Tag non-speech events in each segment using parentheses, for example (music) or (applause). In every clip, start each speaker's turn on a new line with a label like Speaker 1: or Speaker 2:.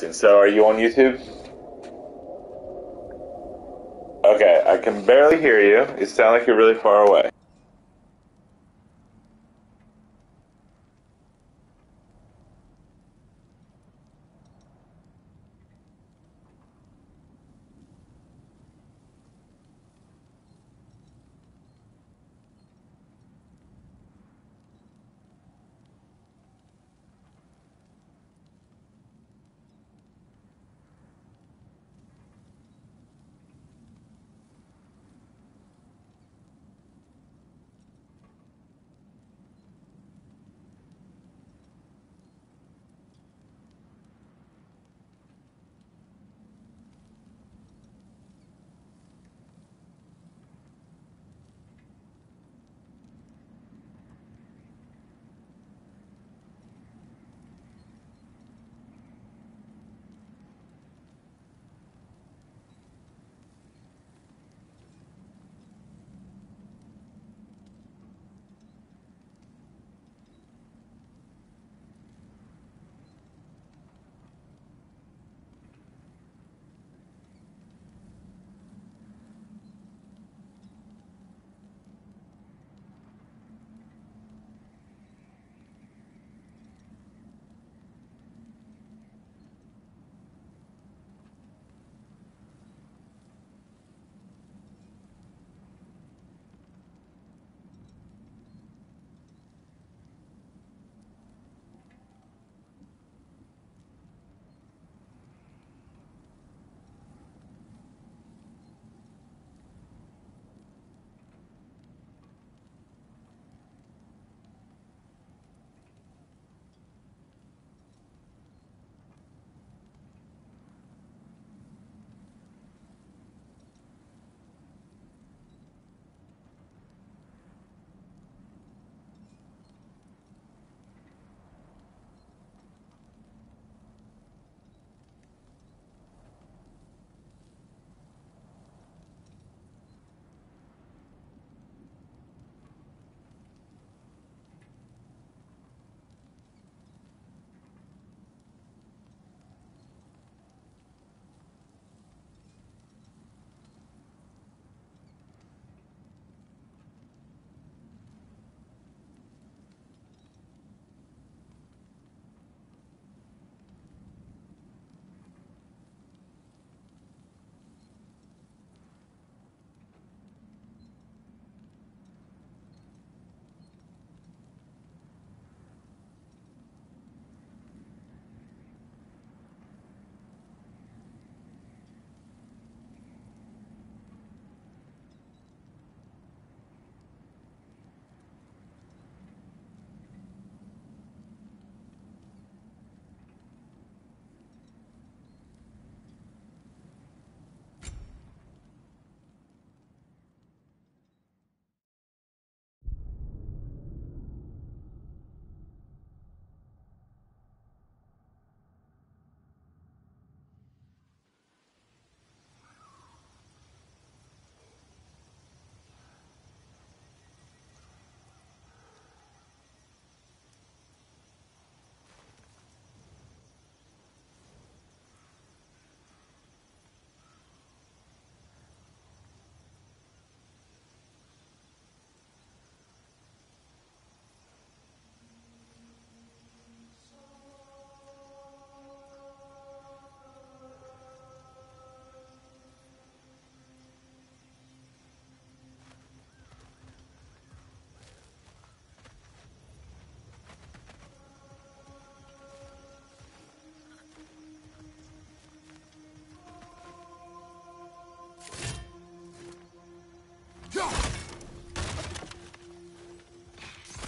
Speaker 1: So, are you on YouTube? Okay, I can barely hear you. You sound like you're really far away.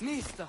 Speaker 2: sinistra.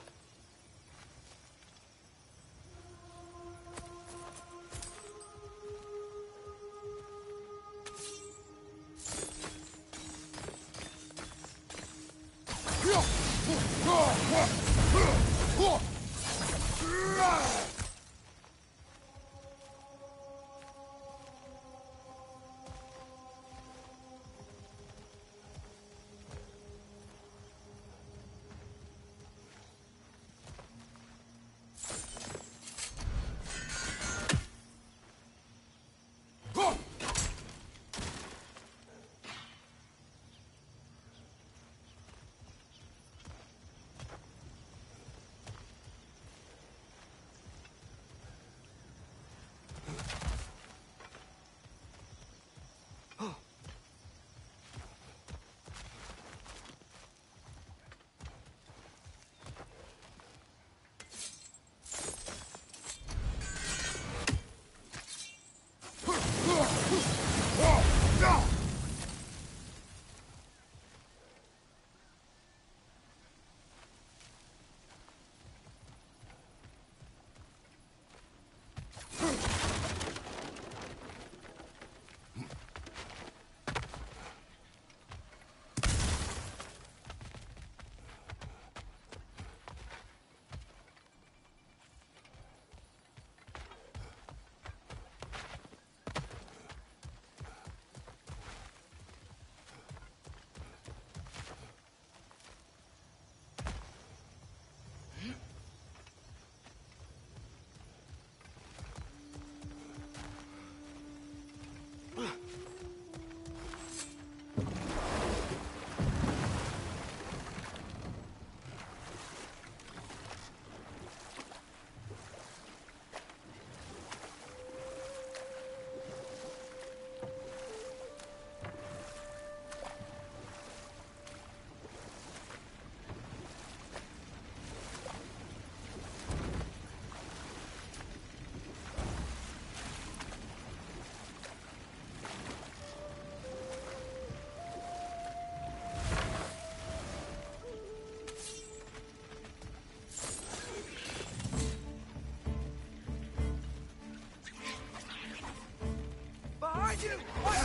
Speaker 2: Fire!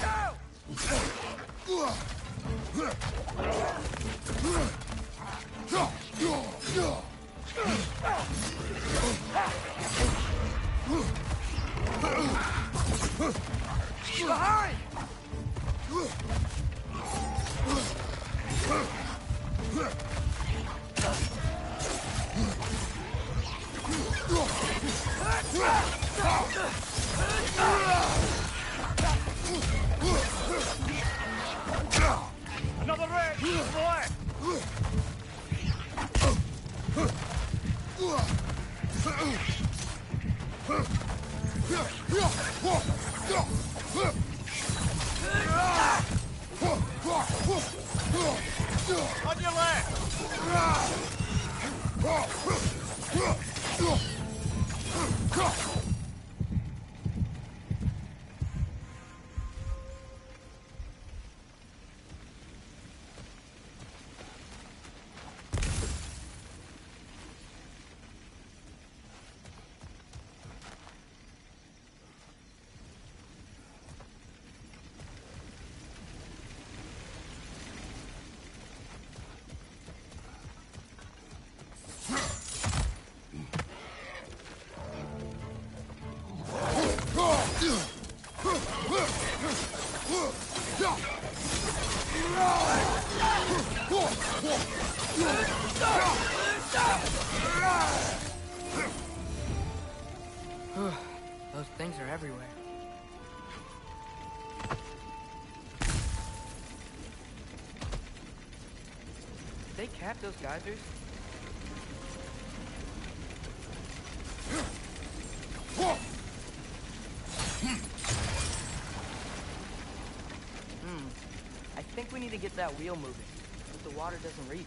Speaker 3: Those geysers? Hmm. I think we need to get that wheel moving, so the water doesn't reach.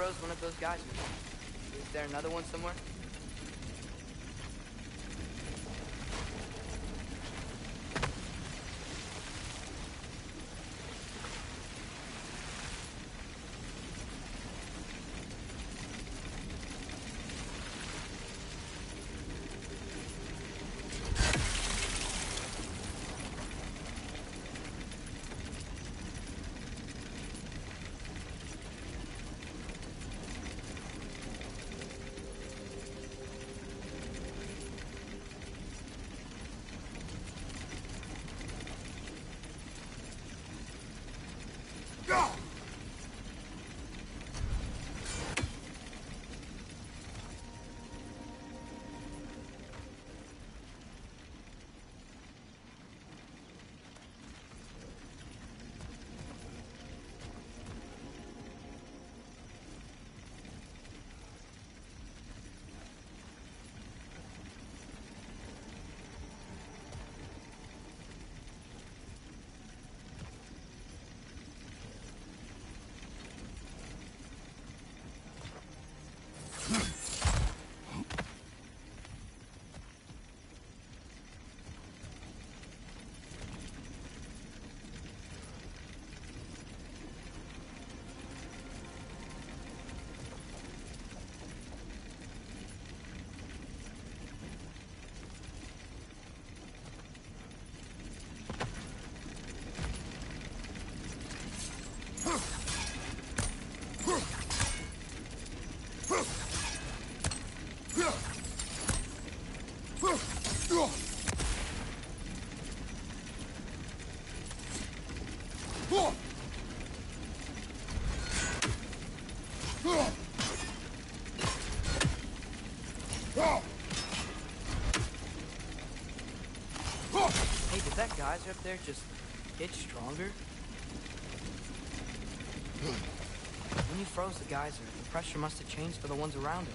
Speaker 3: We one of those geysers. Is there another one somewhere? Geyser up there just get stronger? When you froze the geyser, the pressure must have changed for the ones around it.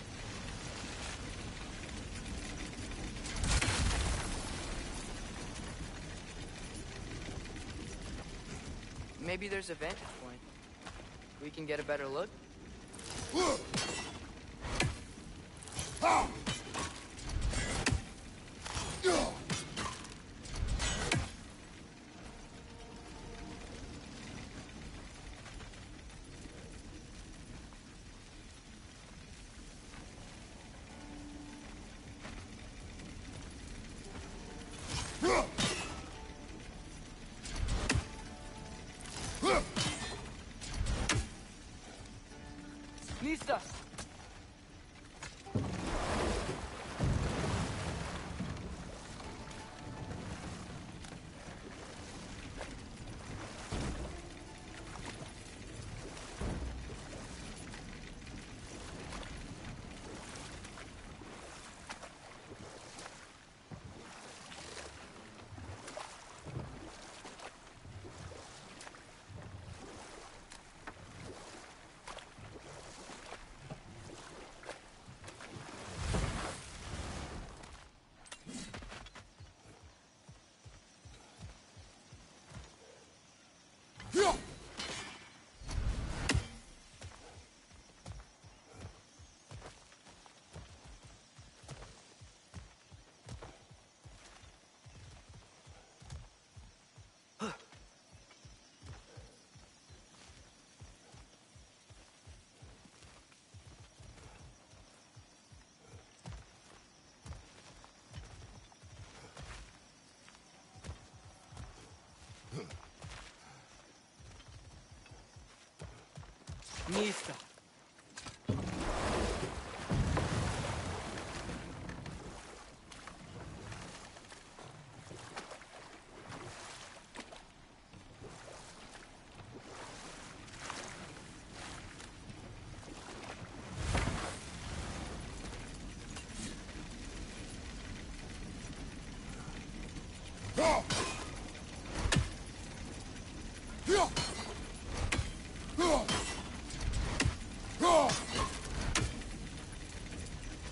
Speaker 3: Maybe there's a vantage point. We can get a better look. 흐어! mista.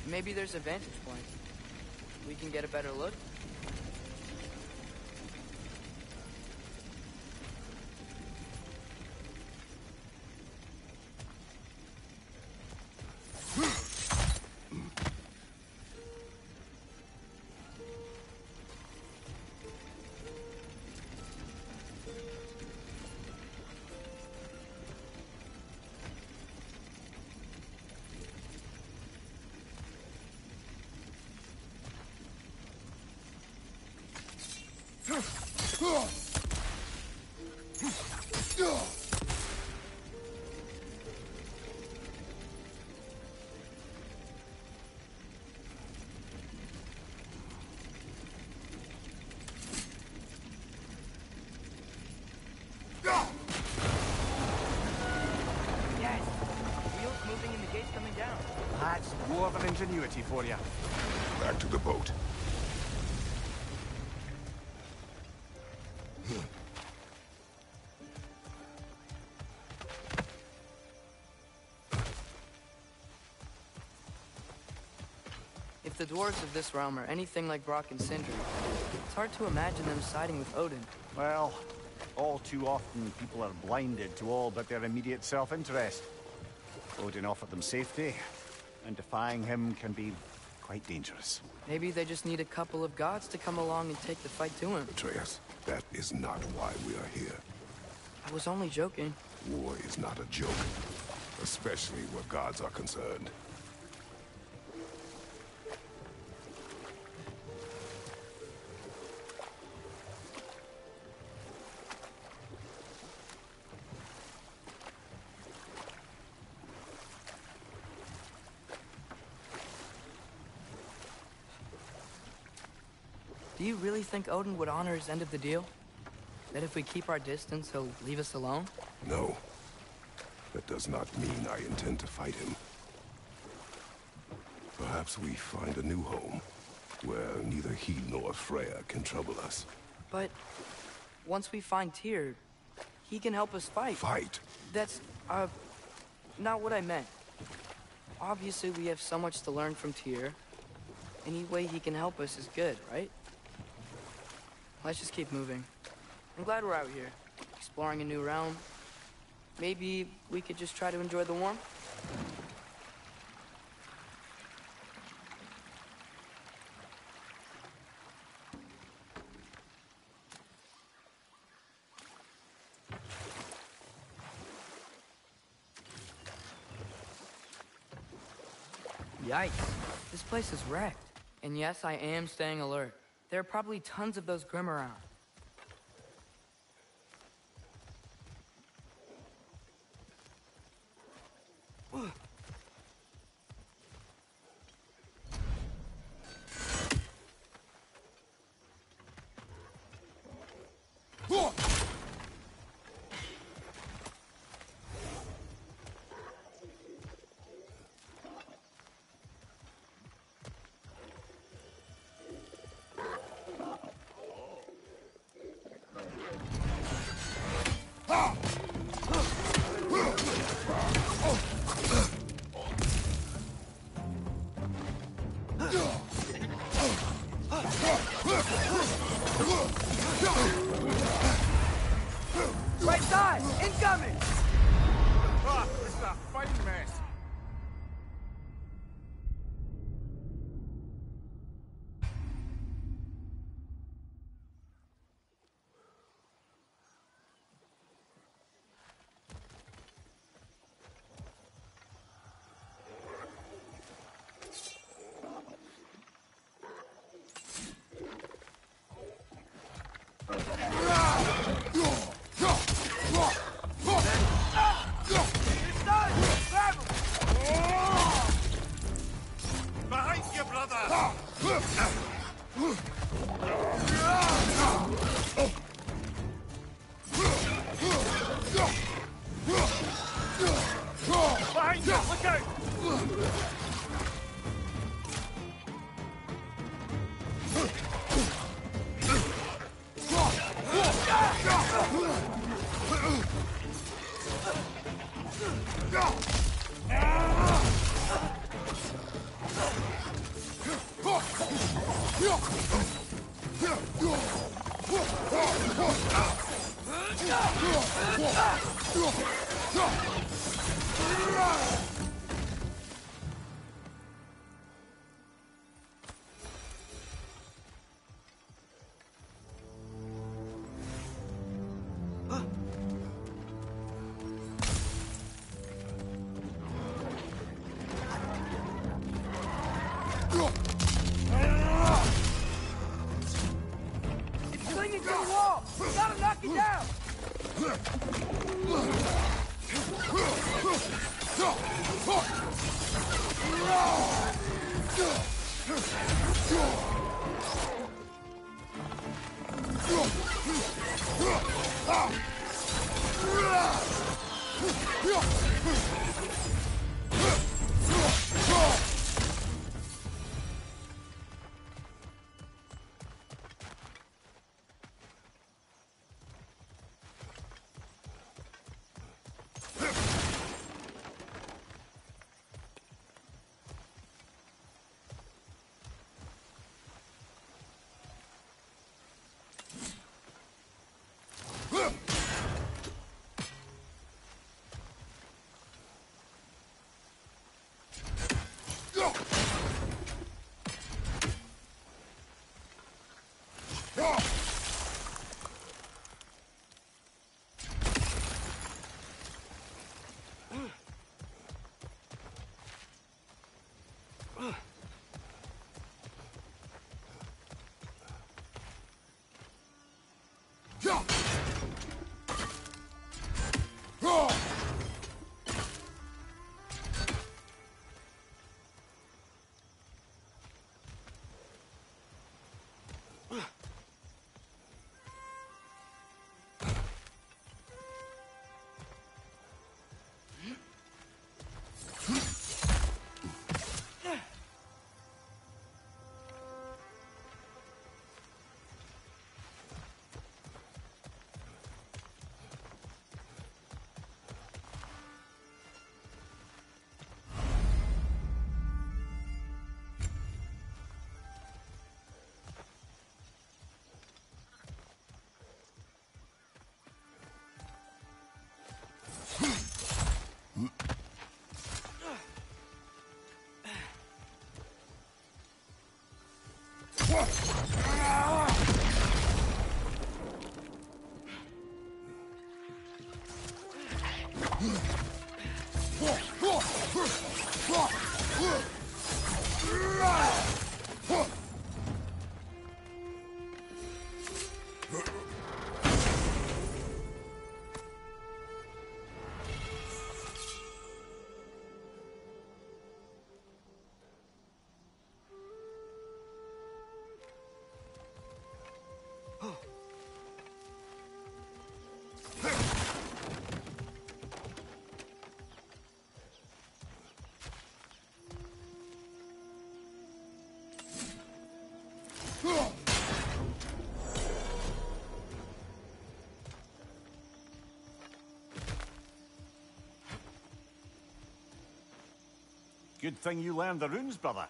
Speaker 3: Maybe there's a vantage point. We can get a better look.
Speaker 2: Ingenuity for you.
Speaker 4: Back to the boat. Hmm.
Speaker 3: If the dwarves of this realm are anything like Brok and Sindri, it's hard to imagine them siding with Odin.
Speaker 2: Well, all too often people are blinded to all but their immediate self-interest. Odin offered them safety, and defying him can be quite dangerous.
Speaker 3: Maybe they just need a couple of gods to come along and take the fight to him.
Speaker 4: Atreus, that is not why we are here.
Speaker 3: I was only joking.
Speaker 4: War is not a joke, especially where gods are concerned.
Speaker 3: Really think Odin would honor his end of the deal? That if we keep our distance, he'll leave us alone?
Speaker 4: No. That does not mean I intend to fight him. Perhaps we find a new home, where neither he nor Freya can trouble us.
Speaker 3: But once we find Tyr, he can help us fight.
Speaker 4: Fight?
Speaker 3: That's, uh, not what I meant. Obviously, we have so much to learn from Tyr. Any way he can help us is good, right? Let's just keep moving. I'm glad we're out here, exploring a new realm. Maybe we could just try to enjoy the warmth? Yikes. This place is wrecked. And yes, I am staying alert. There are probably tons of those Grim around. Right
Speaker 2: Good thing you learned the runes, brother.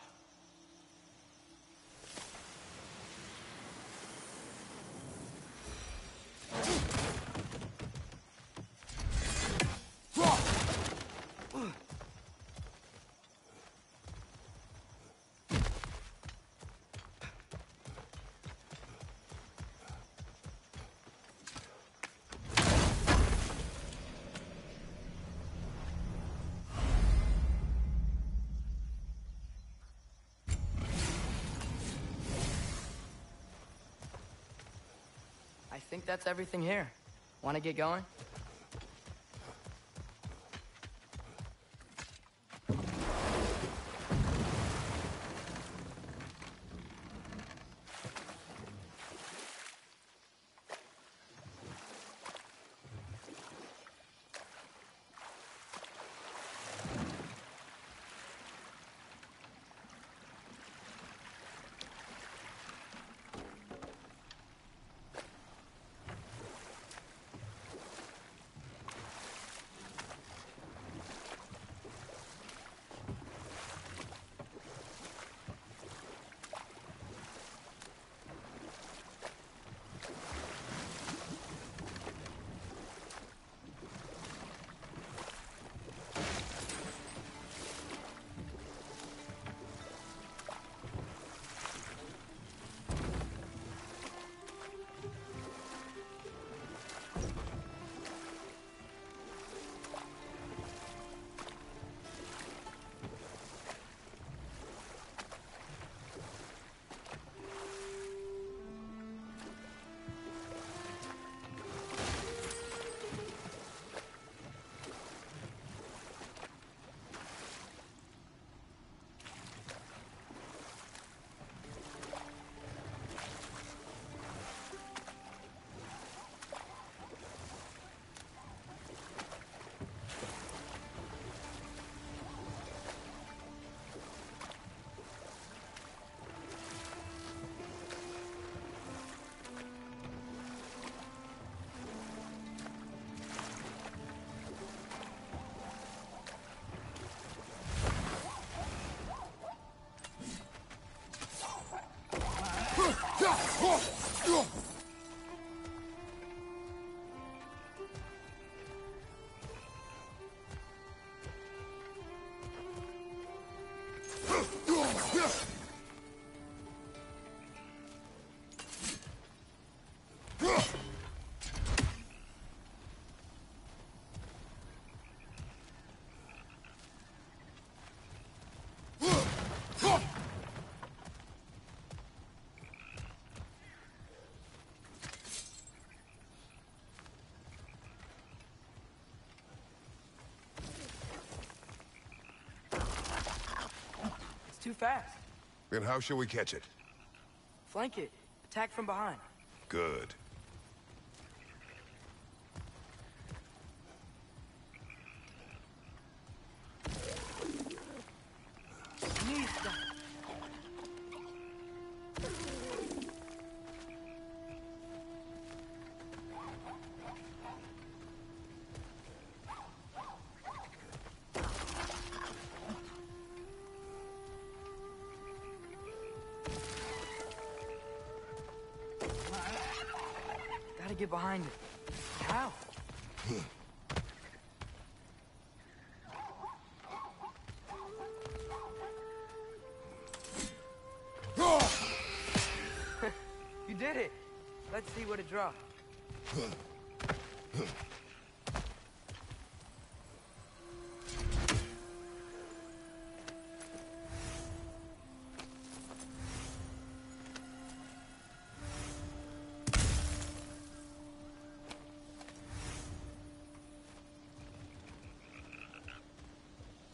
Speaker 3: Think that's everything here. Want to get going? It's too fast.
Speaker 4: Then how shall we catch it?
Speaker 3: Flank it. Attack from behind.
Speaker 4: Good.
Speaker 3: see what it draw.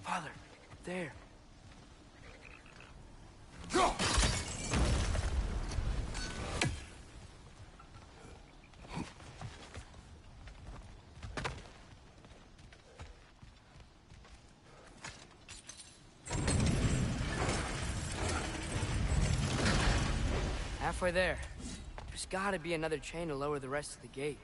Speaker 3: Father, there. Go! Halfway there. There's gotta be another chain to lower the rest of the gate.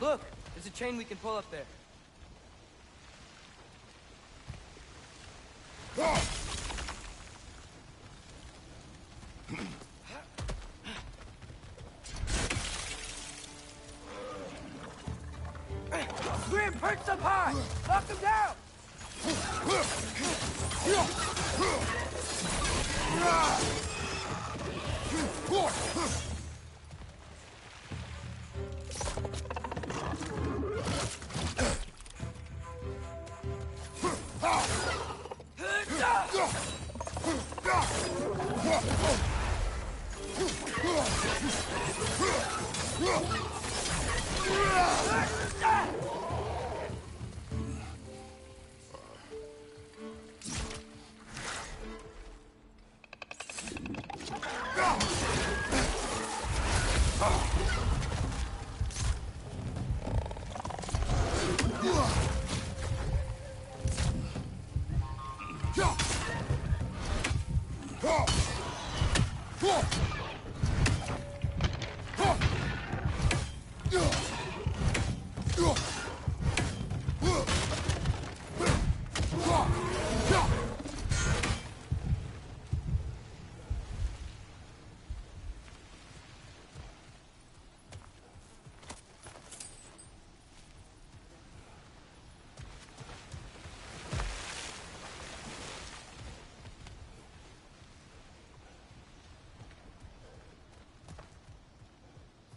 Speaker 3: Look, there's a chain we can pull up there.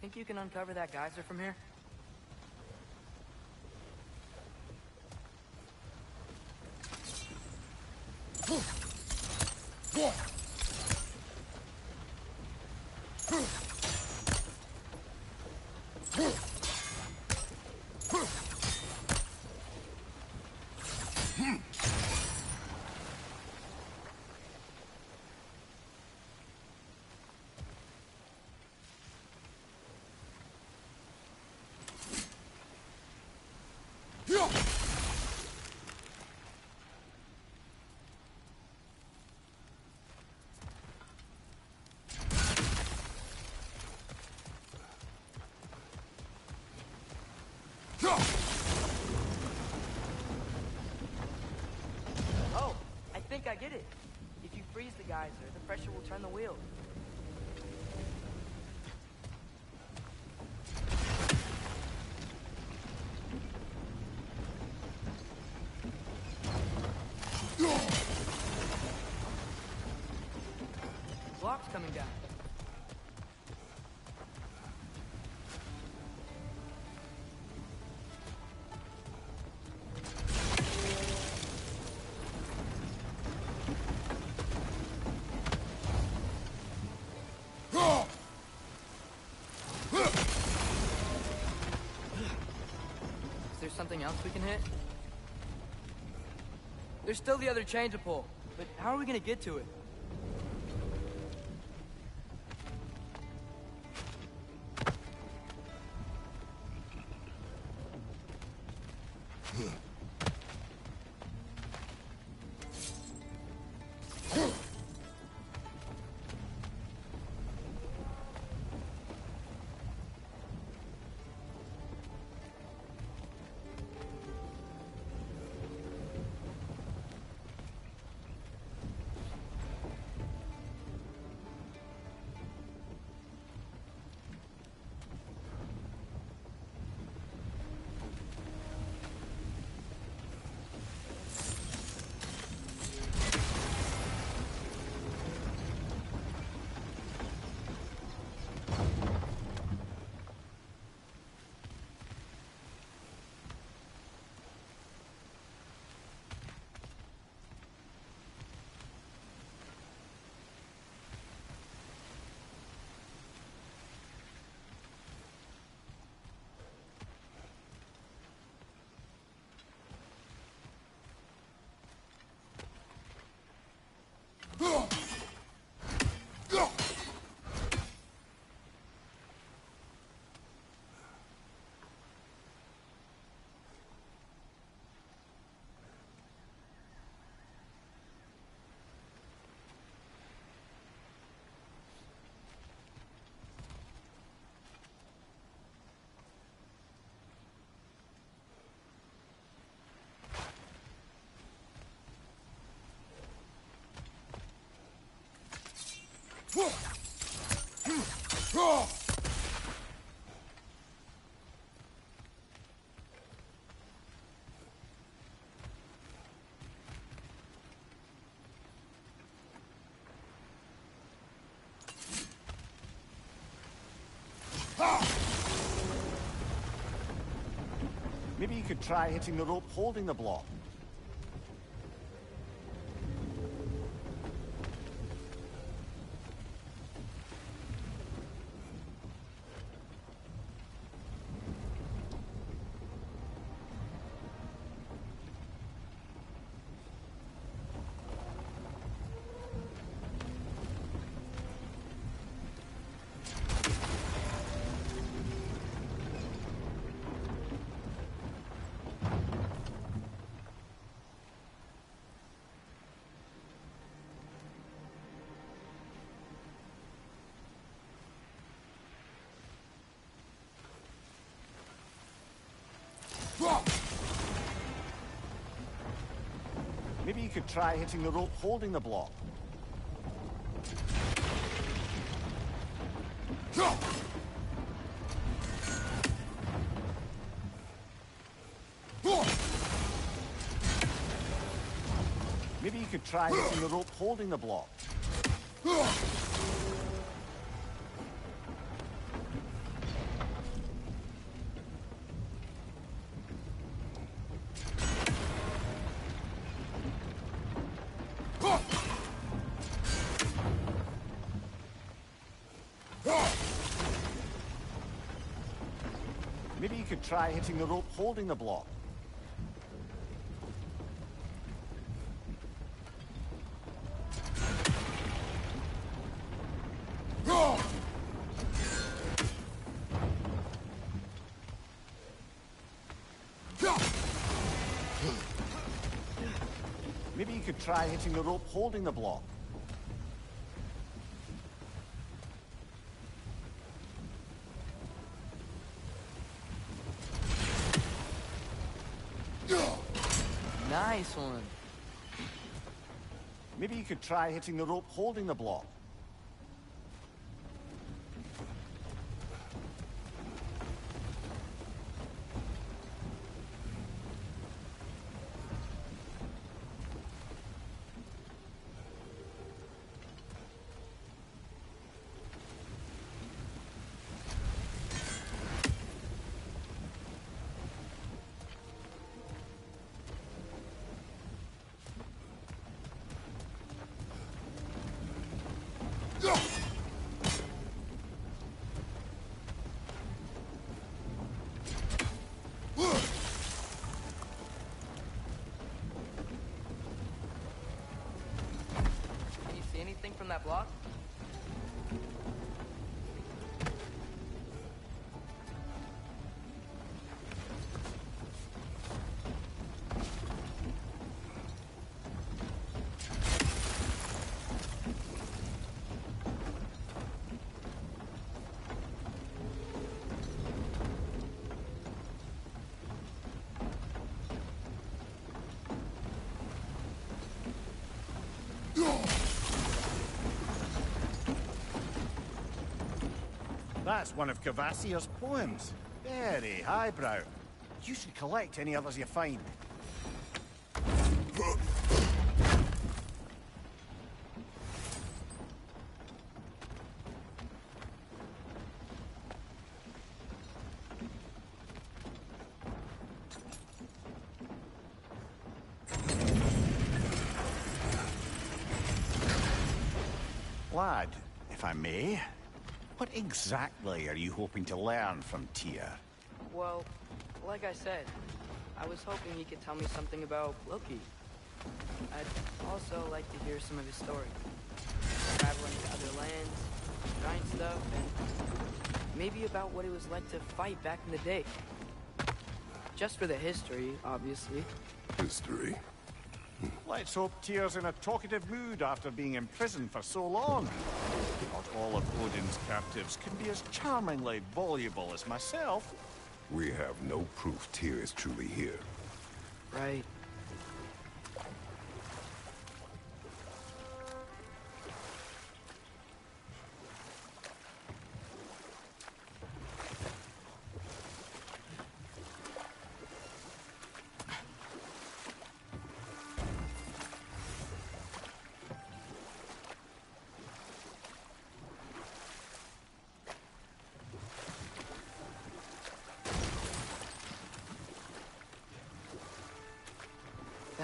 Speaker 3: Think you can uncover that geyser from here? Oh, I think I get it. If you freeze the geyser, the pressure will turn the wheel. Block's coming down. Something else we can hit? There's still the other chain to pull, but how are we gonna get to it?
Speaker 2: Maybe you could try hitting the rope holding the block. Maybe you could try hitting the rope holding the block. Maybe you could try hitting the rope holding the block. Try hitting the rope holding the block. Maybe you could try hitting the rope holding the block. Maybe you could try hitting the rope holding the block. That's one of Kvasir's poems. Very highbrow. You should collect any others you find. Lad, if I may, what exactly are you hoping to learn from Tyr?
Speaker 3: Well, like I said, I was hoping he could tell me something about Loki. I'd also like to hear some of his story. Traveling to other lands, giant stuff, and maybe about what it was like to fight back in the day. Just for the history, obviously.
Speaker 4: History.
Speaker 2: Let's hope Tyr's in a talkative mood after being imprisoned for so long. Not all of Odin's captives can be as charmingly voluble as myself.
Speaker 4: We have no proof Tyr is truly here.
Speaker 3: Right.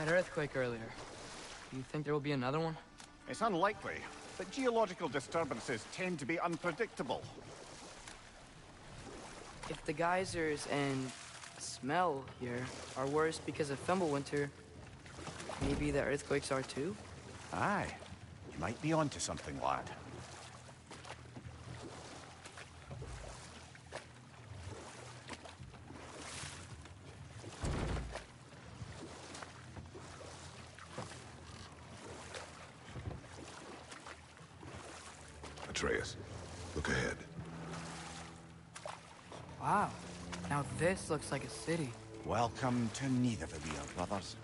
Speaker 3: That earthquake earlier. Do you think there will be another one?
Speaker 2: It's unlikely, but geological disturbances tend to be unpredictable.
Speaker 3: If the geysers and smell here are worse because of Fimbulwinter, maybe the earthquakes are too?
Speaker 2: Aye, you might be onto something, lad.
Speaker 4: Atreus, look ahead.
Speaker 3: Wow. Now this looks like a city.
Speaker 2: Welcome to Nidavellir, brothers.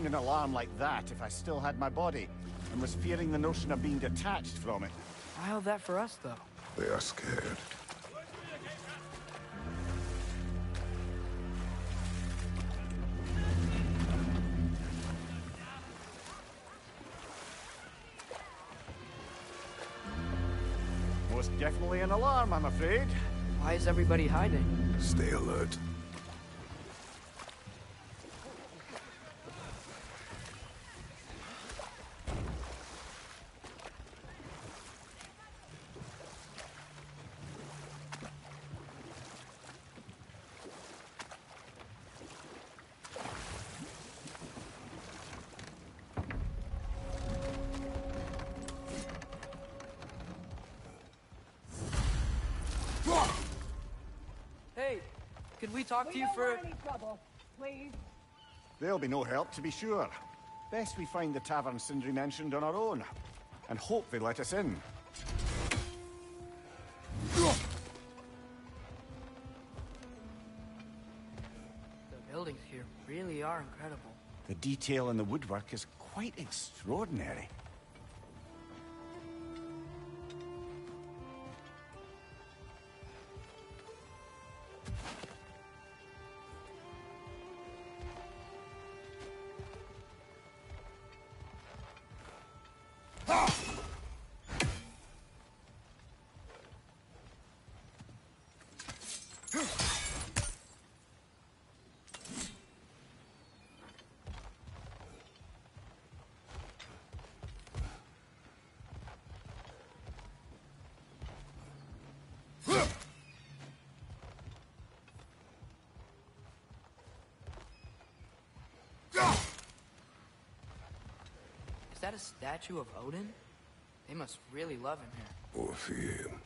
Speaker 2: Sound an alarm like that if I still had my body, and was fearing the notion of being detached from it.
Speaker 3: Why all that for us, though?
Speaker 4: They are scared.
Speaker 2: Most definitely an alarm, I'm afraid.
Speaker 3: Why is everybody hiding?
Speaker 4: Stay alert.
Speaker 3: Could we talk to you
Speaker 5: don't
Speaker 3: for...
Speaker 5: want any trouble, please.
Speaker 2: There'll be no help, to be sure. Best we find the tavern Sindri mentioned on our own, and hope they let us in.
Speaker 3: The buildings here really are incredible.
Speaker 2: The detail in the woodwork is quite extraordinary.
Speaker 3: That a statue of Odin? They must really love him here.
Speaker 4: Or fear him.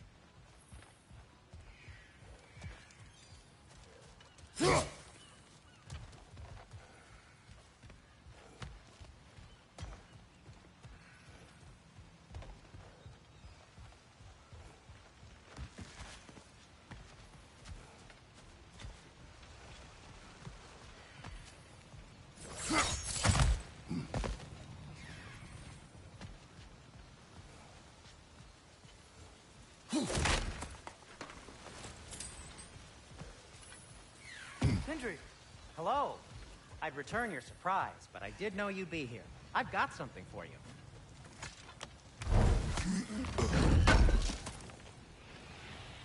Speaker 3: Sindri!
Speaker 6: Hello. I'd return your surprise, but I did know you'd be here. I've got something for you.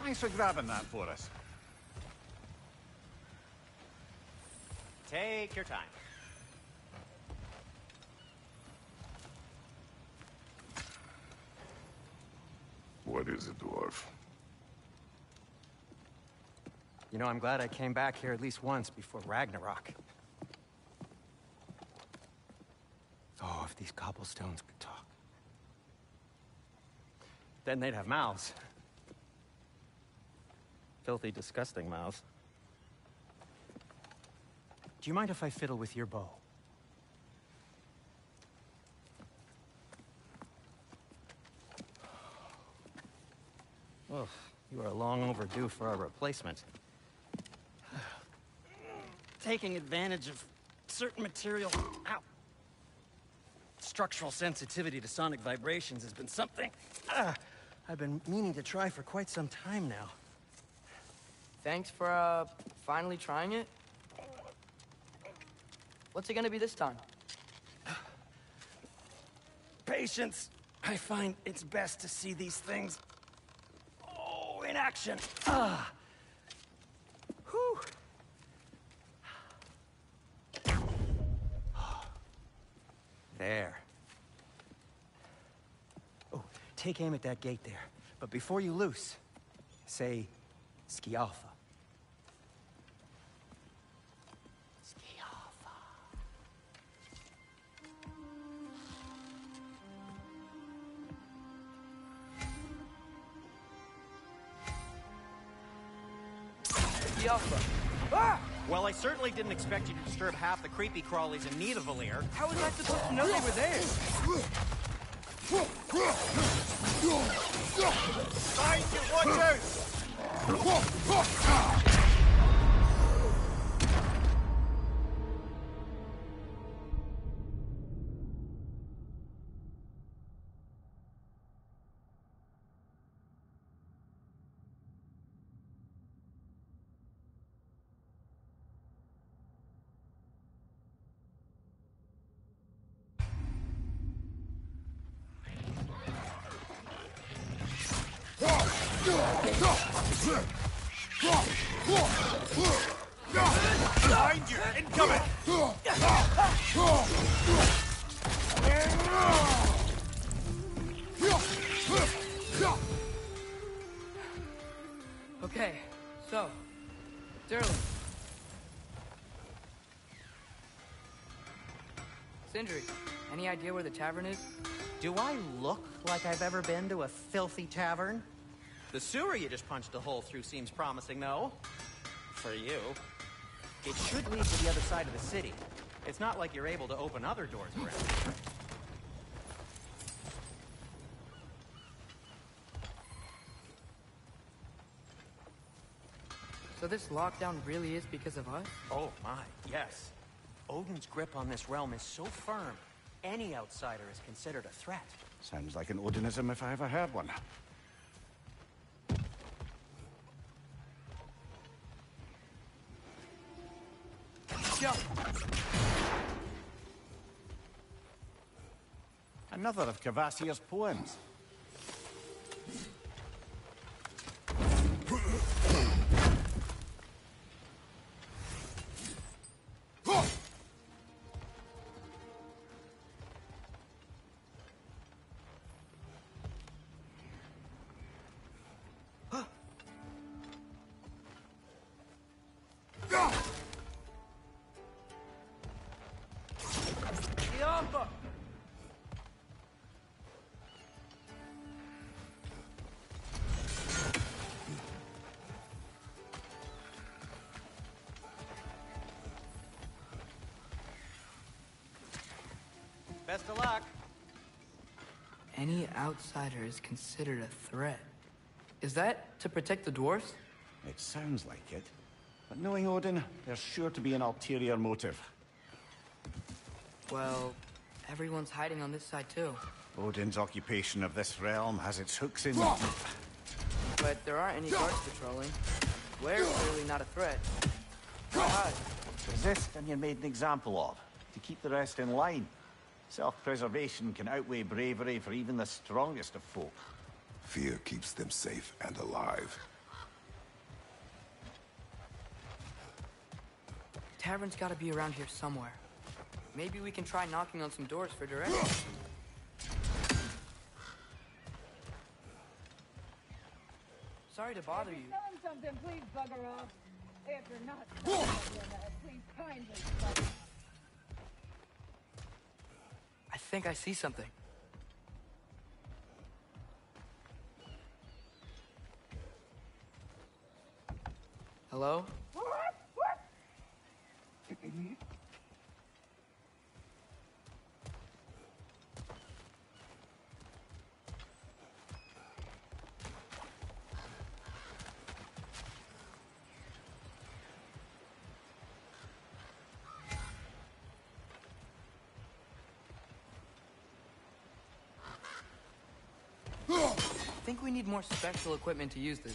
Speaker 2: Thanks for grabbing that for us.
Speaker 6: Take your time.
Speaker 4: What is it, dwarf?
Speaker 6: You know, I'm glad I came back here at least once before Ragnarok. Oh, if these cobblestones could talk. Then they'd have mouths. Filthy, disgusting mouths. Do you mind if I fiddle with your bow? Oh, you are long overdue for a replacement.
Speaker 5: Taking advantage of certain material. Ow. Structural sensitivity to sonic vibrations has been something uh, I've been meaning to try for quite some time now.
Speaker 3: Thanks for, uh, finally trying it. What's it gonna be this time?
Speaker 5: Patience. I find it's best to see these things. Oh, in action. Ah. There. Oh, take aim at that gate there. But before you loose, say
Speaker 6: Skjalfa. Certainly didn't expect you to disturb half the creepy crawlies Nidavellir.
Speaker 3: How was I supposed to know they were there?
Speaker 2: Behind you, watch
Speaker 3: Any idea where the tavern is?
Speaker 6: Do I look like I've ever been to a filthy tavern? The sewer you just punched a hole through seems promising, though. For you. It should lead to the other side of the city. It's not like you're able to open other doors around here.
Speaker 3: So this lockdown really is because of us?
Speaker 6: Oh my, yes. Odin's grip on this realm is so firm, any outsider is considered a threat.
Speaker 2: Sounds like an Odinism if I ever heard one.
Speaker 3: Yeah.
Speaker 2: Another of Kvasir's poems.
Speaker 6: Best of luck.
Speaker 3: Any outsider is considered a threat. Is that to protect the dwarves?
Speaker 2: It sounds like it. But knowing Odin, there's sure to be an ulterior motive.
Speaker 3: Well, everyone's hiding on this side too.
Speaker 2: Odin's occupation of this realm has its hooks in...
Speaker 3: But there aren't any guards patrolling. Blair's clearly not a threat. Why hide?
Speaker 2: Resist and you're made an example of, to keep the rest in line. Self-preservation can outweigh bravery for even the strongest of folk.
Speaker 4: Fear keeps them safe and alive.
Speaker 3: Tavern's gotta be around here somewhere. Maybe we can try knocking on some doors for directions. Sorry to bother
Speaker 7: If
Speaker 3: you.
Speaker 7: you're selling something, please bugger off. If you're not selling something, please kindly bugger
Speaker 3: I think I see something. Hello? Mm-hmm. Think we need more special equipment to use this.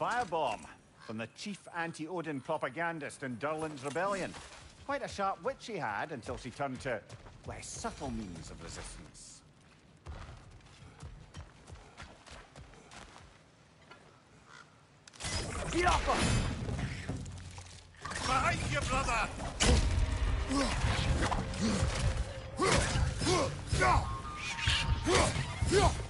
Speaker 2: Firebomb from the chief anti-Odin propagandist in Durlin's rebellion. Quite a sharp wit she had until she turned to less subtle means of resistance.
Speaker 5: Behind you, brother!
Speaker 3: This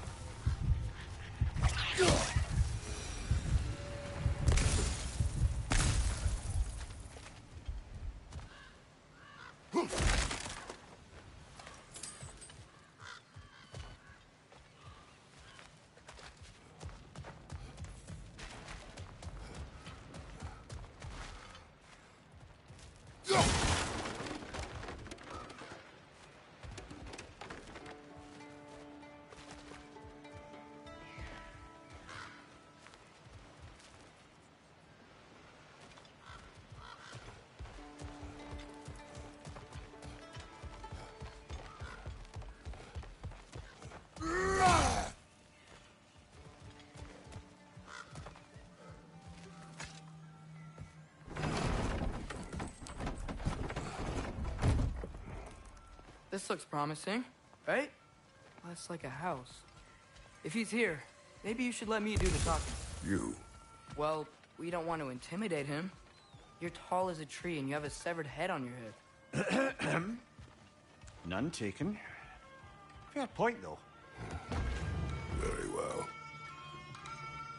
Speaker 3: looks promising, right? Well, that's like a house. If he's here, maybe you should let me do the talking.
Speaker 4: You.
Speaker 3: Well, we don't want to intimidate him. You're tall as a tree and you have a severed head on your head. (clears throat)
Speaker 2: None taken. Fair point, though.
Speaker 4: Very well.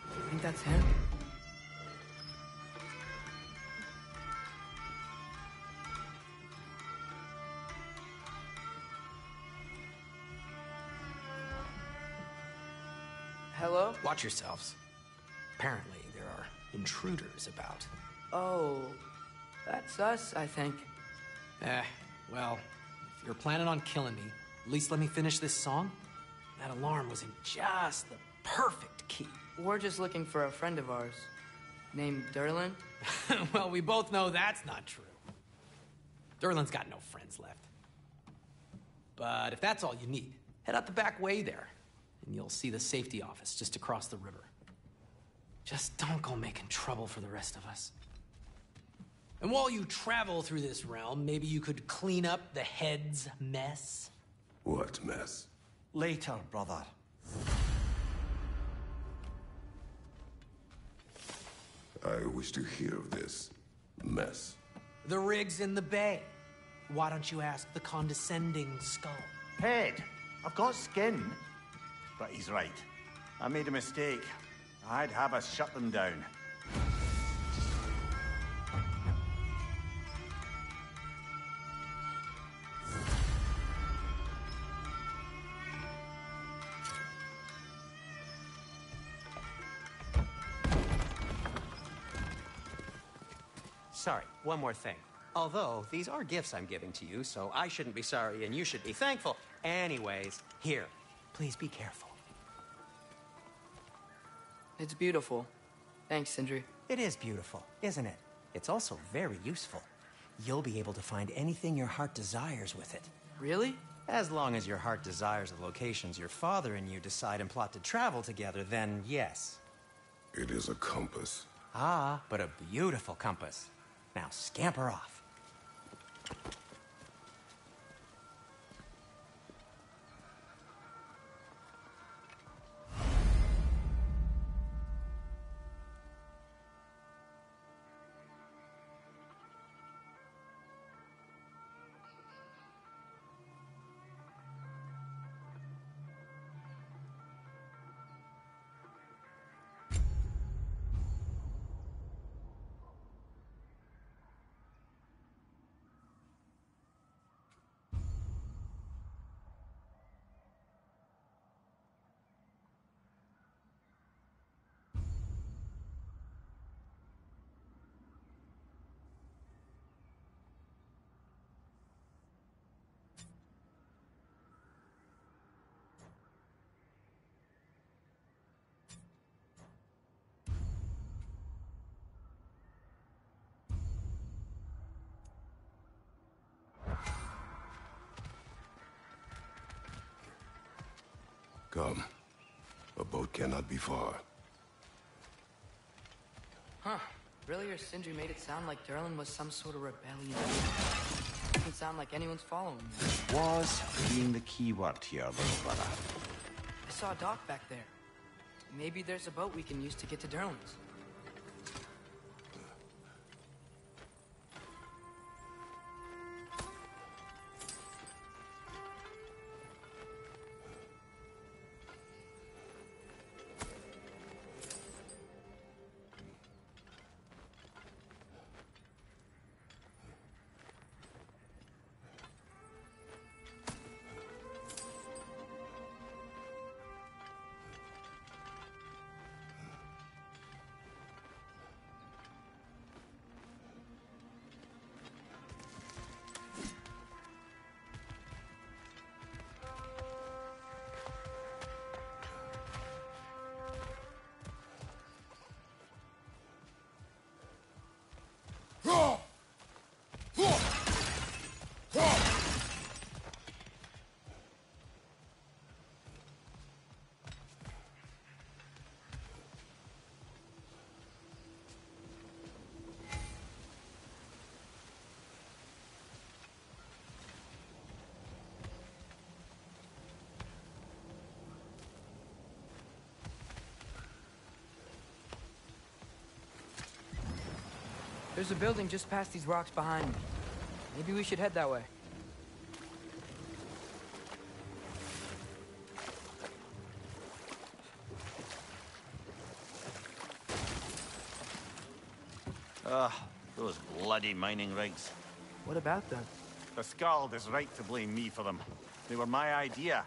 Speaker 3: I think that's him.
Speaker 8: Watch yourselves. Apparently, there are intruders about.
Speaker 3: Oh, that's us, I think.
Speaker 8: Eh, well, if you're planning on killing me, at least let me finish this song. That alarm was in just the perfect key.
Speaker 3: We're just looking for a friend of ours named Durlin. (laughs)
Speaker 8: well, we both know that's not true. Durlin's got no friends left. But if that's all you need, head out the back way there, and you'll see the safety office just across the river. Just don't go making trouble for the rest of us. And while you travel through this realm, maybe you could clean up the head's mess.
Speaker 4: What mess?
Speaker 2: Later, brother.
Speaker 4: I wish to hear of this mess.
Speaker 8: The rig's in the bay. Why don't you ask the condescending skull?
Speaker 2: Head, I've got skin. But he's right. I made a mistake. I'd have us shut them down.
Speaker 6: Sorry, one more thing. Although, these are gifts I'm giving to you, so I shouldn't be sorry and you should be thankful. Anyways, here, please be careful.
Speaker 3: It's beautiful. Thanks, Sindri.
Speaker 6: It is beautiful, isn't it? It's also very useful. You'll be able to find anything your heart desires with it.
Speaker 3: Really?
Speaker 6: As long as your heart desires the locations your father and you decide and plot to travel together, then yes.
Speaker 4: It is a compass.
Speaker 6: Ah, but a beautiful compass. Now scamper off.
Speaker 4: Come. A boat cannot be far.
Speaker 3: Huh. Earlier, Sindri made it sound like Durlin was some sort of rebellion. Doesn't sound like anyone's following me.
Speaker 2: Was being the key word here, little brother.
Speaker 3: I saw a dock back there. Maybe there's a boat we can use to get to Durlin's. There's a building just past these rocks behind me. Maybe we should head that way.
Speaker 2: Ugh, those bloody mining rigs.
Speaker 3: What about them?
Speaker 2: The Skald is right to blame me for them. They were my idea.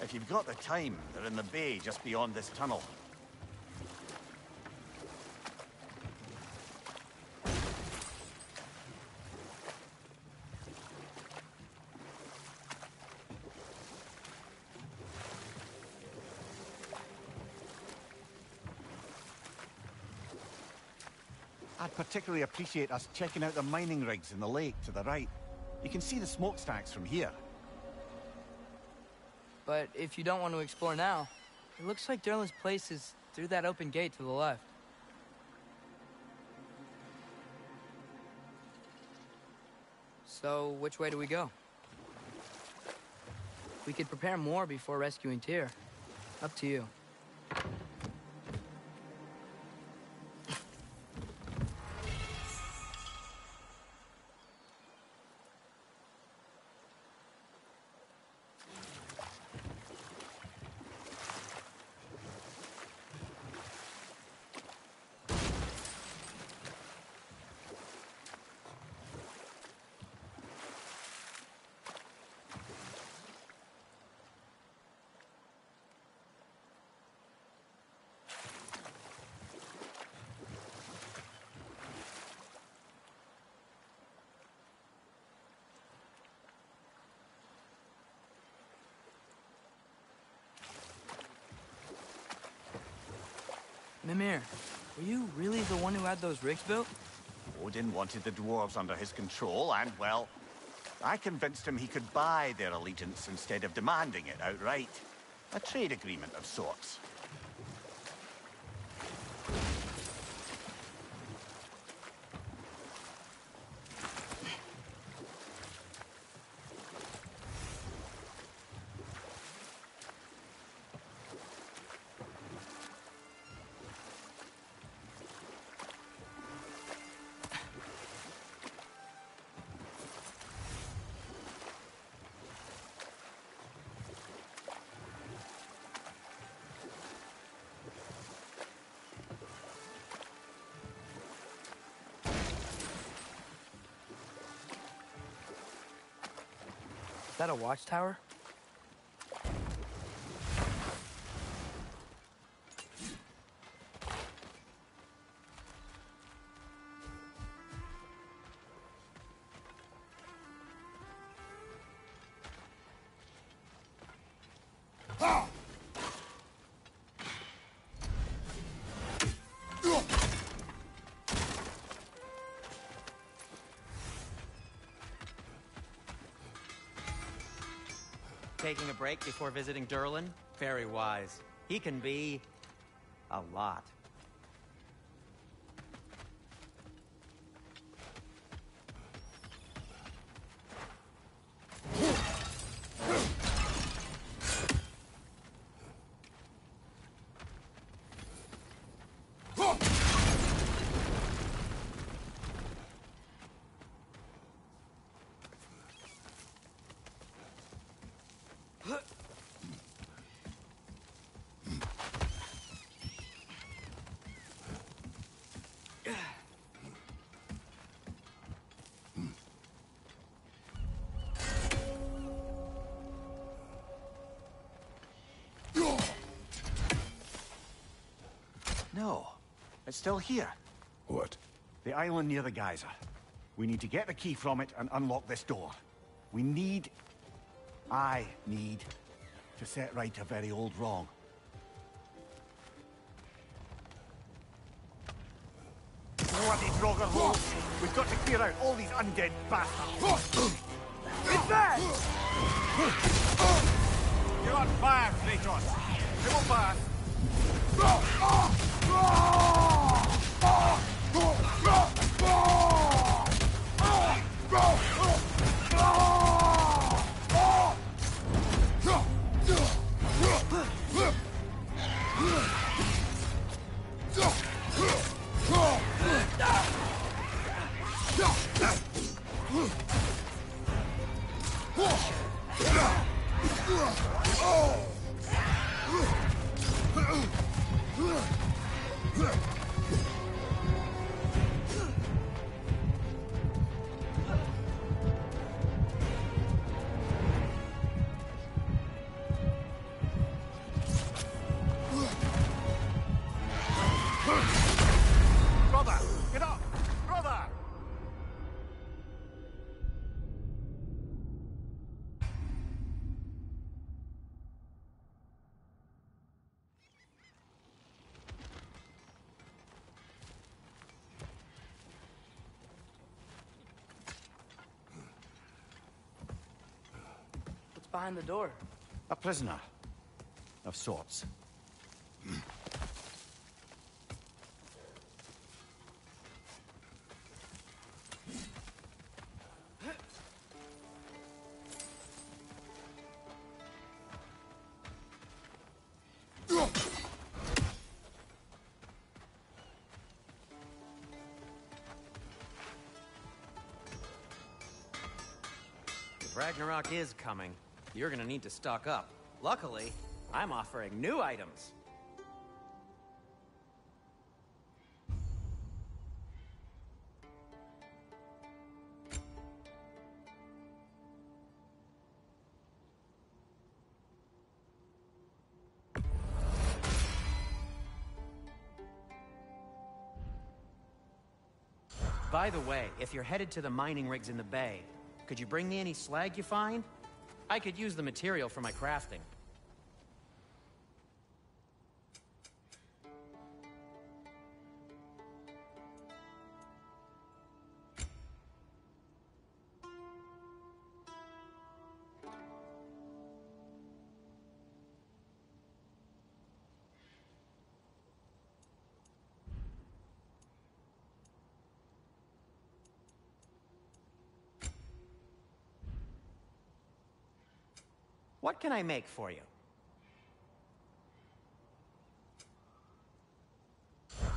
Speaker 2: If you've got the time, they're in the bay just beyond this tunnel. Particularly appreciate us checking out the mining rigs in the lake to the right. You can see the smokestacks from here.
Speaker 3: But if you don't want to explore now, it looks like Durlin's place is through that open gate to the left. So, which way do we go? We could prepare more before rescuing Tyr. Up to you. Mimir, were you really the one who had those rigs built?
Speaker 2: Odin wanted the dwarves under his control, and, well, I convinced him he could buy their allegiance instead of demanding it outright. A trade agreement of sorts.
Speaker 3: That a watchtower?
Speaker 6: Taking a break before visiting Durlin? Very wise. He can be... a lot.
Speaker 2: Still here.
Speaker 4: What?
Speaker 2: The island near the geyser. We need to get the key from it and unlock this door. We need... I need to set right a very old wrong. Bloody Draugr hole! We've got to clear out all these undead bastards! Advance! You're on fire, Kratos! It will pass!
Speaker 3: behind the door?
Speaker 2: A prisoner. Of sorts.
Speaker 6: Ragnarok is coming. You're gonna need to stock up. Luckily, I'm offering new items. By the way, if you're headed to the mining rigs in the bay, could you bring me any slag you find? I could use the material for my crafting. Can I make for you?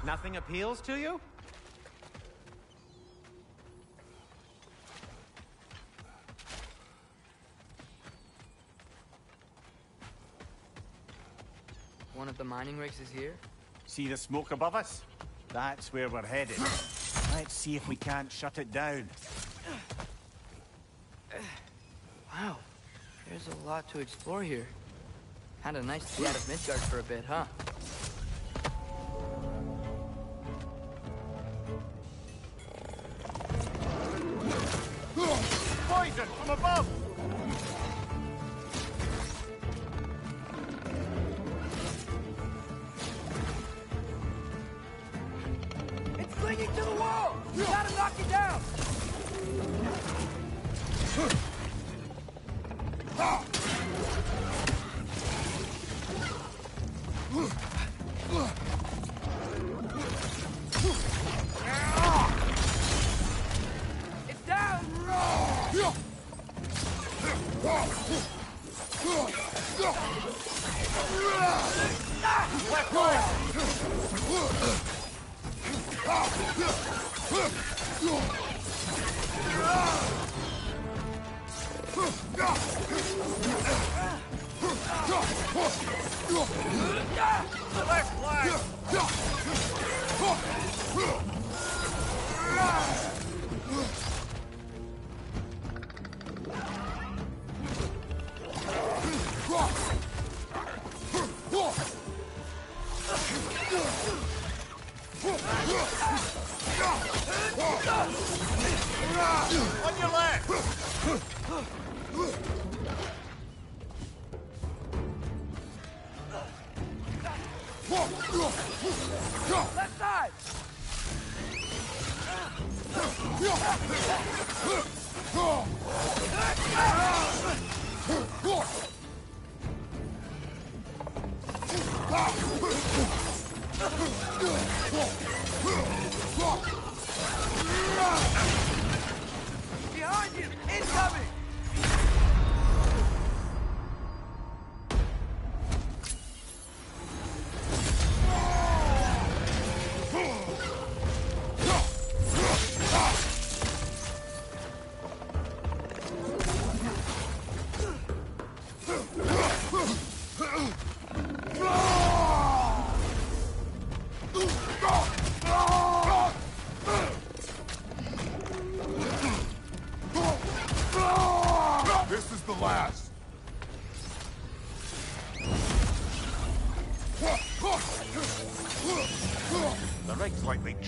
Speaker 6: Nothing appeals to you?
Speaker 3: One of the mining rigs is here?
Speaker 2: See the smoke above us? That's where we're headed. Let's see if we can't shut it down.
Speaker 3: Wow. There's a lot to explore here. Kinda nice to be out of Midgard for a bit, huh?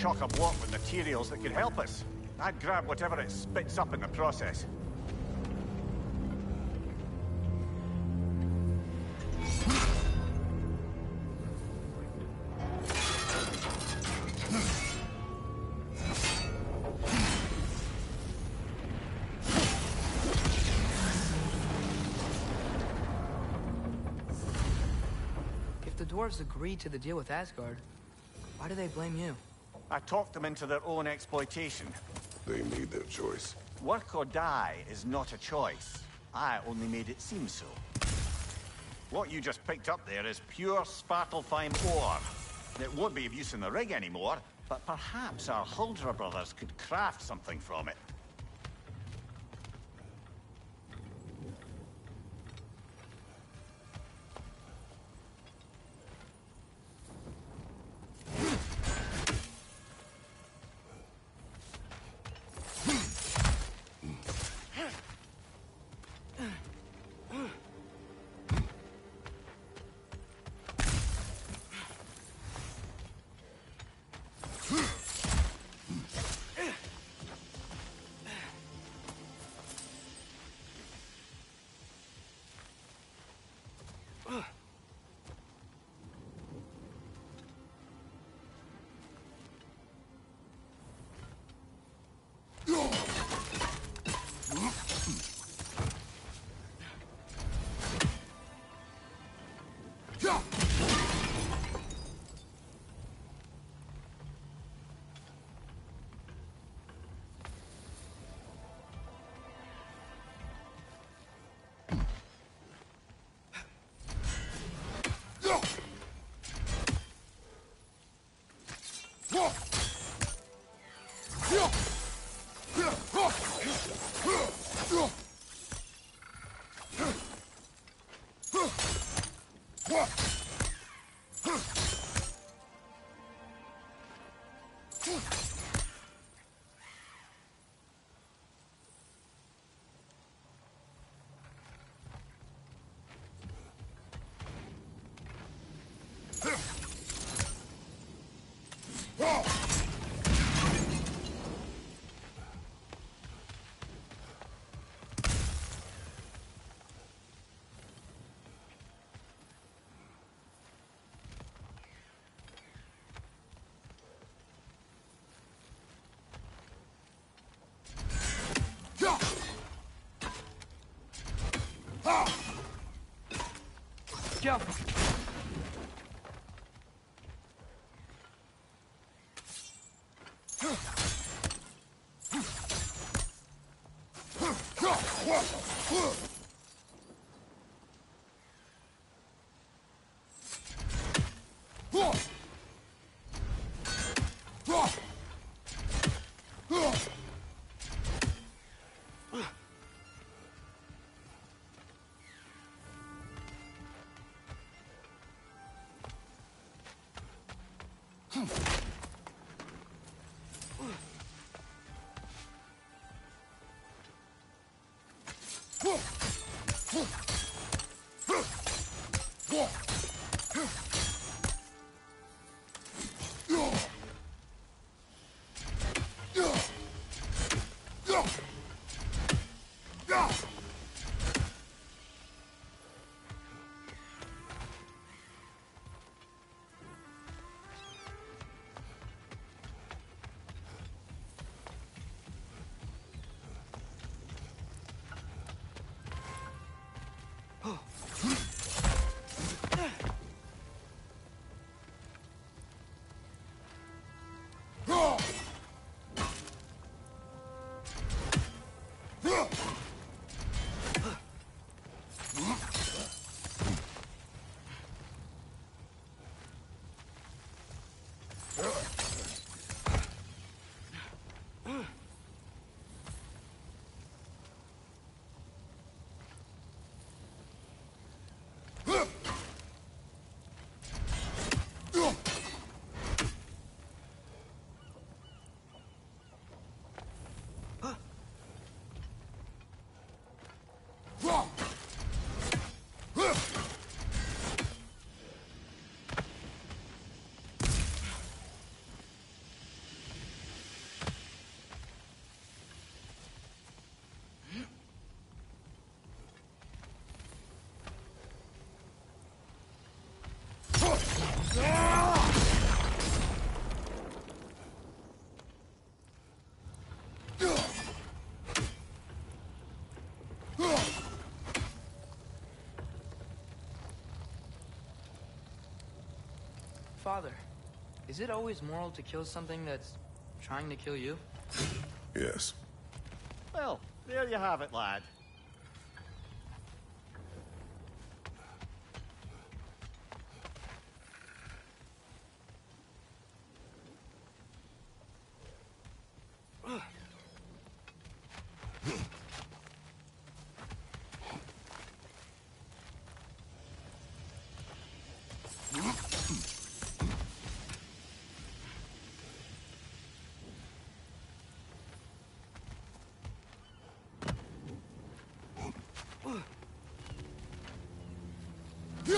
Speaker 2: Rig's chock-a-block with materials that could help us. I'd grab whatever it spits up in the process.
Speaker 3: If the dwarves agreed to the deal with Asgard, why do they blame you?
Speaker 2: I talked them into their own exploitation.
Speaker 4: They made their choice.
Speaker 2: Work or die is not a choice. I only made it seem so. What you just picked up there is pure Svartalfheim ore. It won't be of use in the rig anymore, but perhaps our Huldra brothers could craft something from it.
Speaker 3: Stop! jump. Uf. Father, is it always moral to kill something that's trying to kill you?
Speaker 4: Yes.
Speaker 2: Well, there you have it, lad.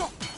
Speaker 2: 어?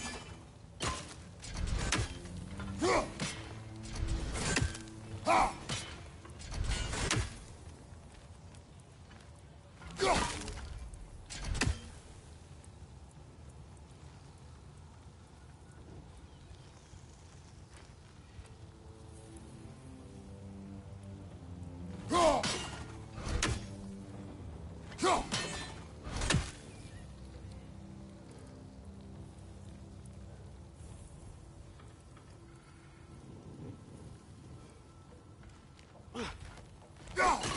Speaker 2: Oh!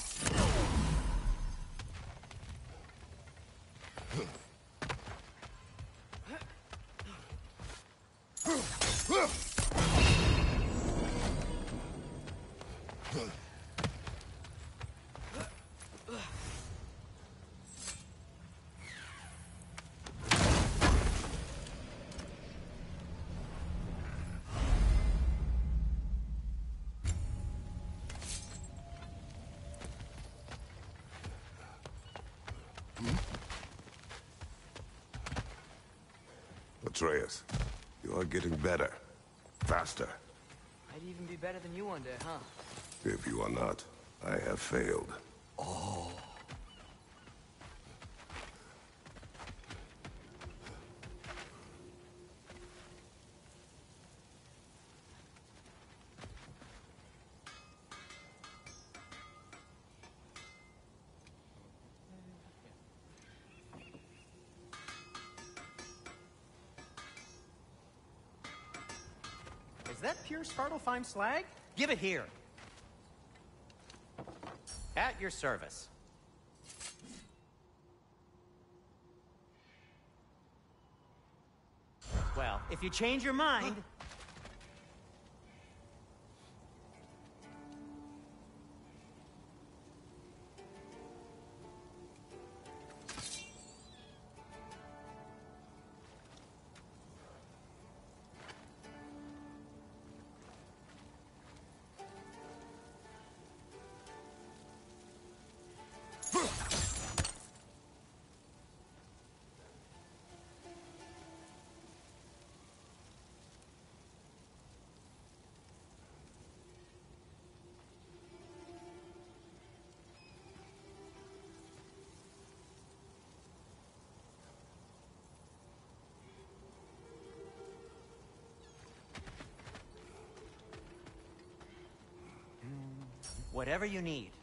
Speaker 4: Atreus, you are getting better. Faster.
Speaker 3: I'd even be better than you one day, huh?
Speaker 4: If you are not, I have failed.
Speaker 6: Is pure Svartalfheim slag? Give it here. At your service. Well, if you change your mind... Whatever you need.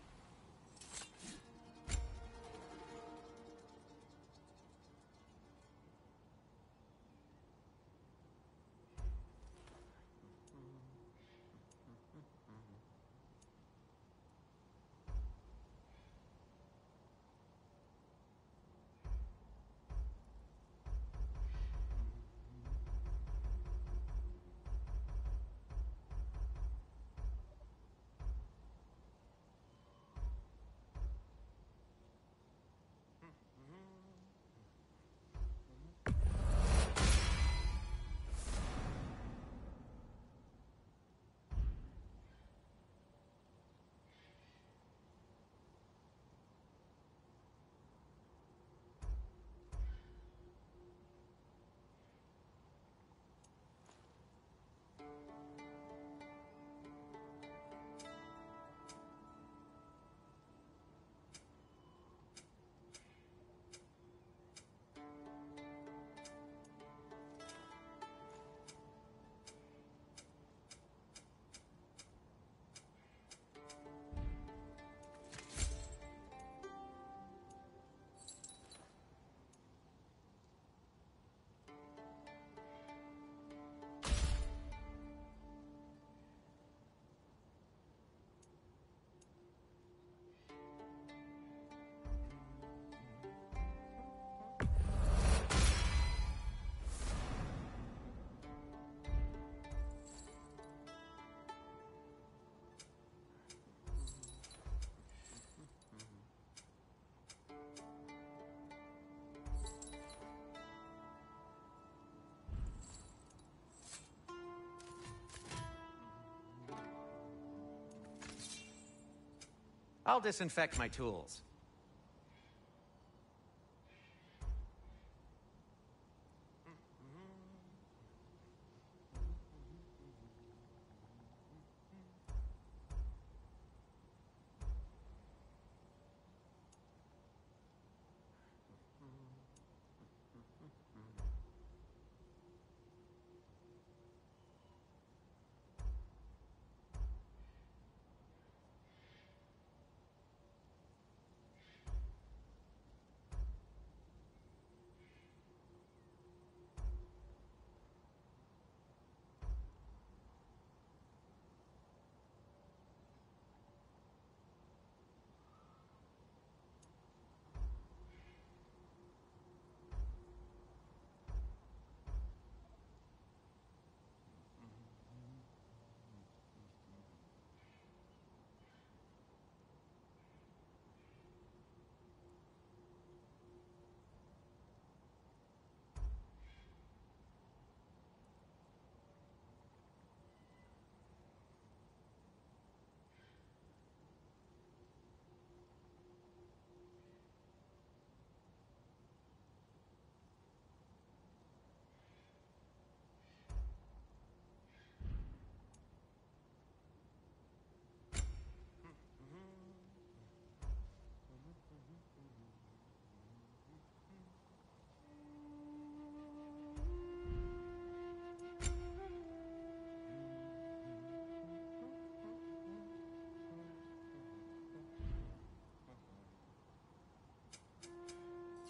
Speaker 6: I'll disinfect my tools.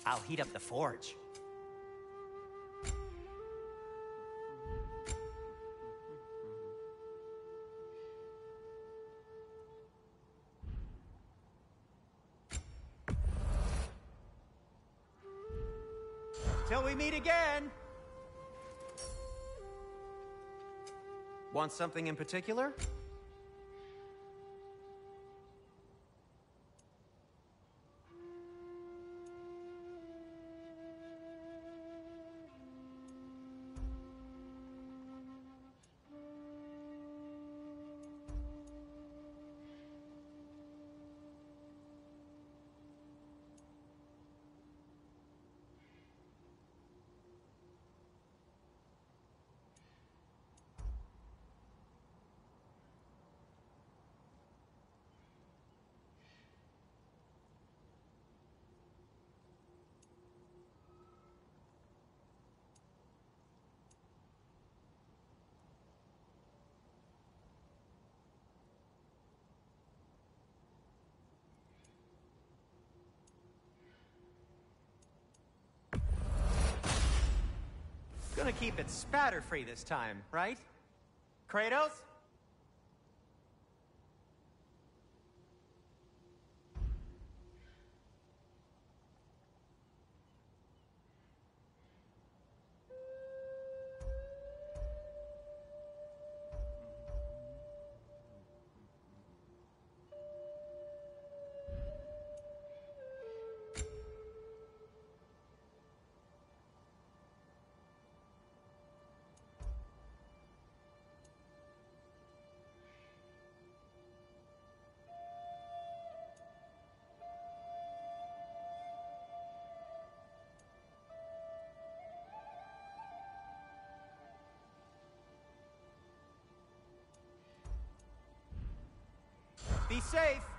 Speaker 6: I'll heat up the forge. Till we meet again! Want something in particular? Gonna keep it spatter free this time, right? Kratos? Be safe.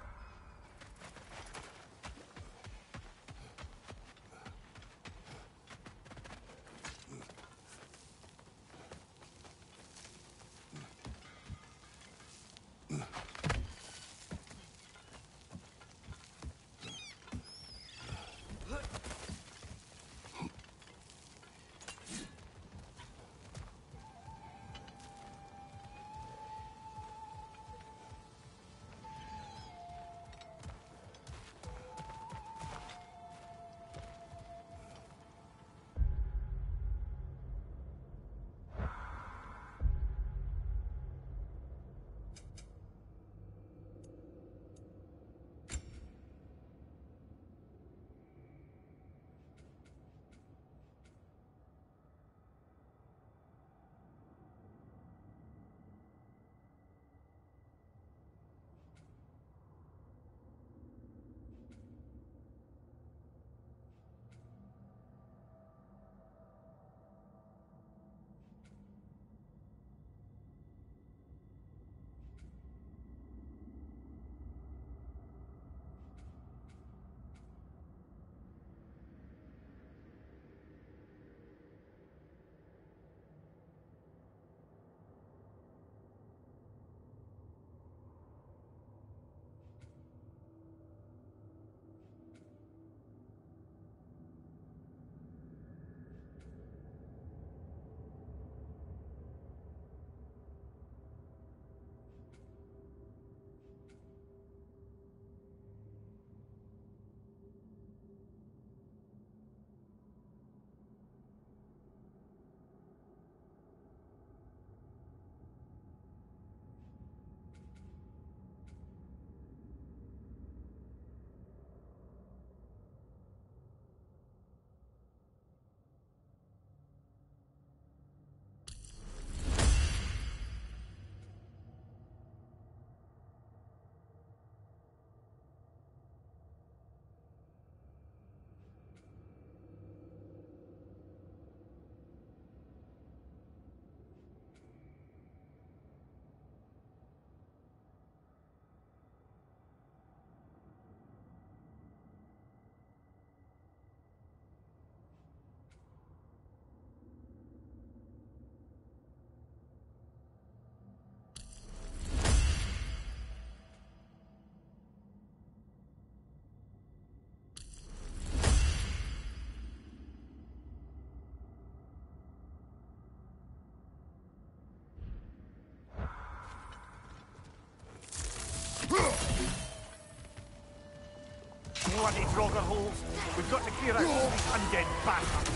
Speaker 2: Bloody Draugr holes. We've got to clear out all these undead bastards.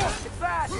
Speaker 3: It's fast!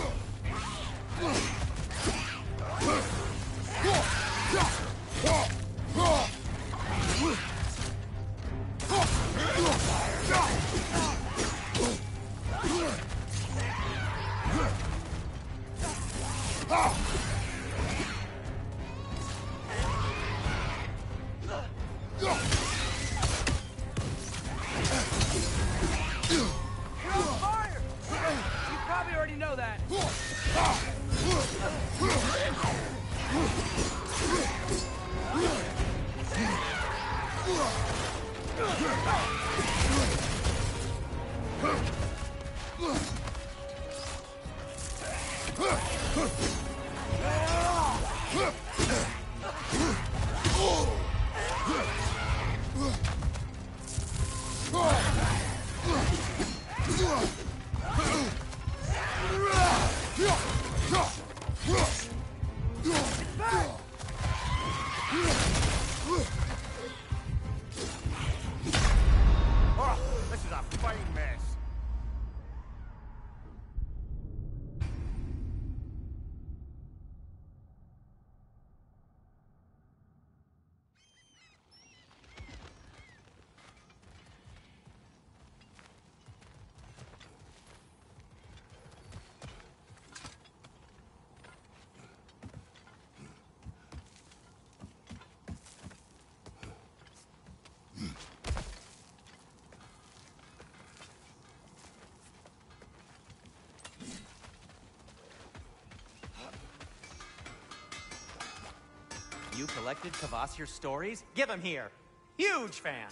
Speaker 3: You
Speaker 6: collected Kvasir's stories? Give them here. Huge fan.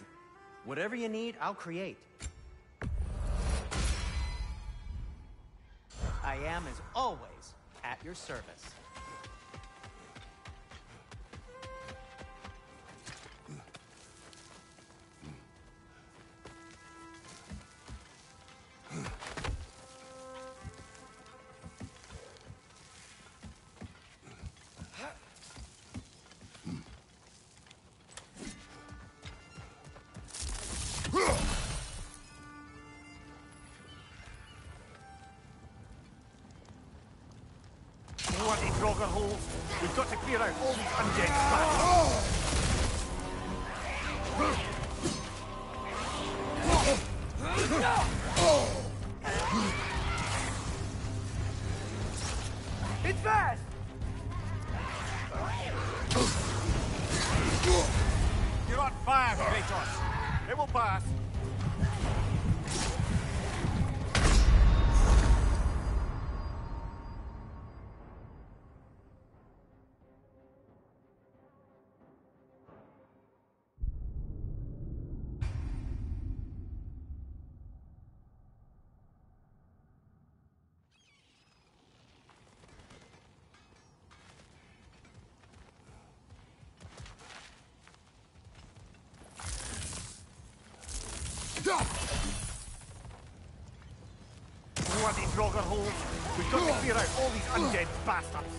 Speaker 6: Whatever you need, I'll create. I am, as always, at your service.
Speaker 2: Old Undead. Bloody Draugr holes. We've got to clear out all these undead bastards.